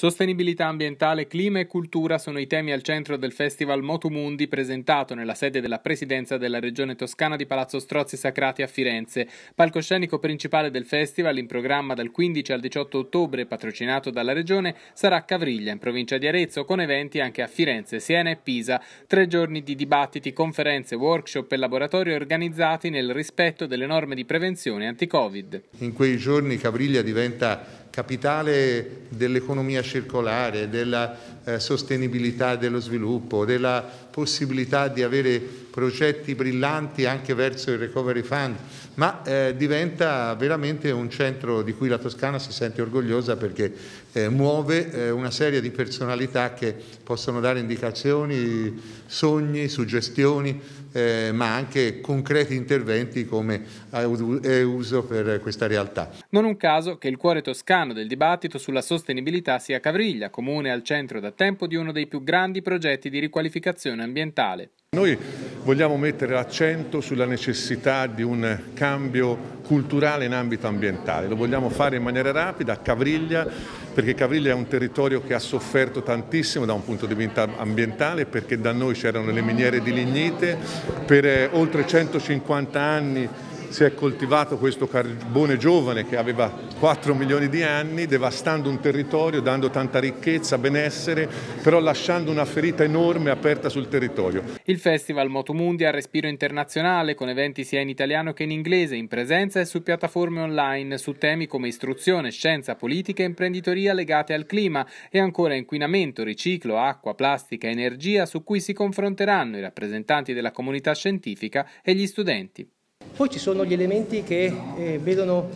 Sostenibilità ambientale, clima e cultura sono i temi al centro del Festival Motumundi presentato nella sede della Presidenza della Regione Toscana di Palazzo Strozzi Sacrati a Firenze. Palcoscenico principale del festival, in programma dal 15 al 18 ottobre, patrocinato dalla Regione, sarà Cavriglia, in provincia di Arezzo, con eventi anche a Firenze, Siena e Pisa. Tre giorni di dibattiti, conferenze, workshop e laboratori organizzati nel rispetto delle norme di prevenzione anti-Covid. In quei giorni Cavriglia diventa capitale dell'economia circolare, della eh, sostenibilità dello sviluppo, della possibilità di avere progetti brillanti anche verso il Recovery Fund, ma eh, diventa veramente un centro di cui la Toscana si sente orgogliosa perché eh, muove eh, una serie di personalità che possono dare indicazioni, sogni, suggestioni, eh, ma anche concreti interventi come è uso per questa realtà. Non un caso che il cuore toscano del dibattito sulla sostenibilità sia Cavriglia, comune al centro da tempo di uno dei più grandi progetti di riqualificazione ambientale. Noi vogliamo mettere l'accento sulla necessità di un cambio culturale in ambito ambientale, lo vogliamo fare in maniera rapida a Cavriglia perché Cavriglia è un territorio che ha sofferto tantissimo da un punto di vista ambientale perché da noi c'erano le miniere di lignite, per eh, oltre 150 anni si è coltivato questo carbone giovane che aveva 4 milioni di anni, devastando un territorio, dando tanta ricchezza, benessere, però lasciando una ferita enorme aperta sul territorio. Il Festival Motomundi ha respiro internazionale, con eventi sia in italiano che in inglese, in presenza e su piattaforme online, su temi come istruzione, scienza, politica e imprenditoria legate al clima e ancora inquinamento, riciclo, acqua, plastica, energia, su cui si confronteranno i rappresentanti della comunità scientifica e gli studenti. Poi ci sono gli elementi che eh, vedono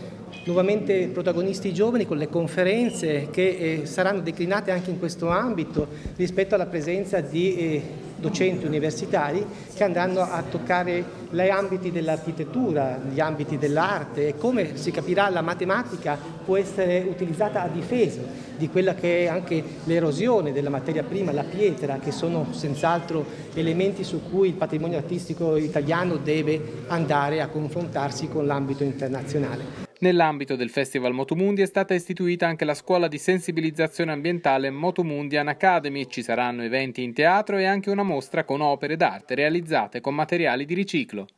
nuovamente protagonisti i giovani con le conferenze che eh, saranno declinate anche in questo ambito rispetto alla presenza di eh, docenti universitari che andranno a toccare gli ambiti dell'architettura, gli ambiti dell'arte e come si capirà la matematica può essere utilizzata a difesa di quella che è anche l'erosione della materia prima, la pietra, che sono senz'altro elementi su cui il patrimonio artistico italiano deve andare a confrontarsi con l'ambito internazionale. Nell'ambito del Festival Motomundi è stata istituita anche la scuola di sensibilizzazione ambientale Motomundian Academy. Ci saranno eventi in teatro e anche una mostra con opere d'arte realizzate con materiali di riciclo.